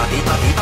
Let's do